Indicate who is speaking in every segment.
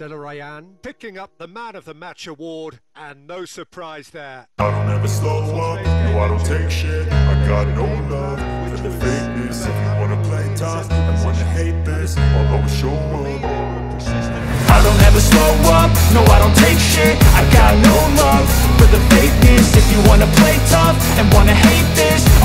Speaker 1: Ryan picking up the Man of the Match award, and no surprise there. I don't ever slow up, no, I don't take shit. I
Speaker 2: got no love for the fakeness. If you wanna play tough and wanna hate this, I'll always show up.
Speaker 1: I don't ever slow up, no I don't take shit I got no love for the fakeness If you wanna play tough and wanna hate this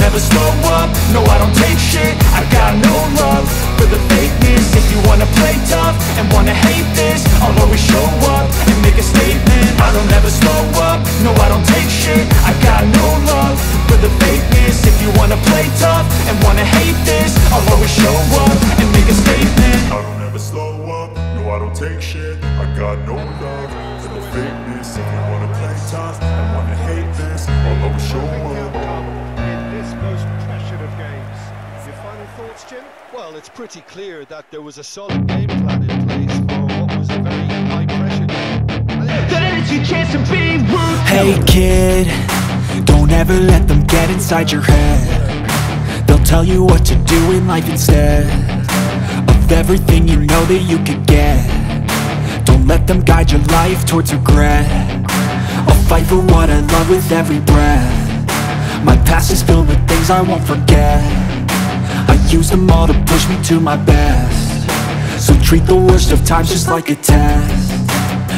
Speaker 3: I slow up, no I don't take shit. I got no love for the fakeness
Speaker 4: pretty clear that there was a solid game plan in place for what was a very high-pressure game.
Speaker 3: That it's your chance to be ruthless
Speaker 5: Hey kid, don't ever let them get inside your head. They'll tell you what to do in life instead Of everything you know that you could get. Don't let them guide your life towards regret. I'll fight for what I love with every breath. My past is filled with things I won't forget. I use them all to push me to my best. So treat the worst of times just like a test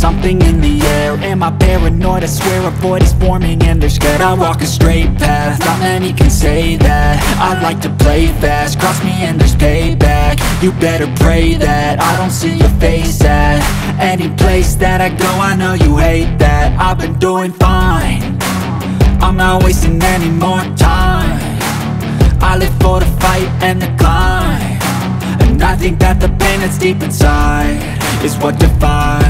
Speaker 5: something in the air. Am I paranoid? I swear a void is forming and they're scared I walk a straight path, not many can say that. I like to play fast, cross me and there's payback. You better pray that I don't see your face at Any place that I go, I know you hate that. I've been doing fine. I'm not wasting any more time. I live for the fight and the climb. And I think that the pain that's deep inside Is what defines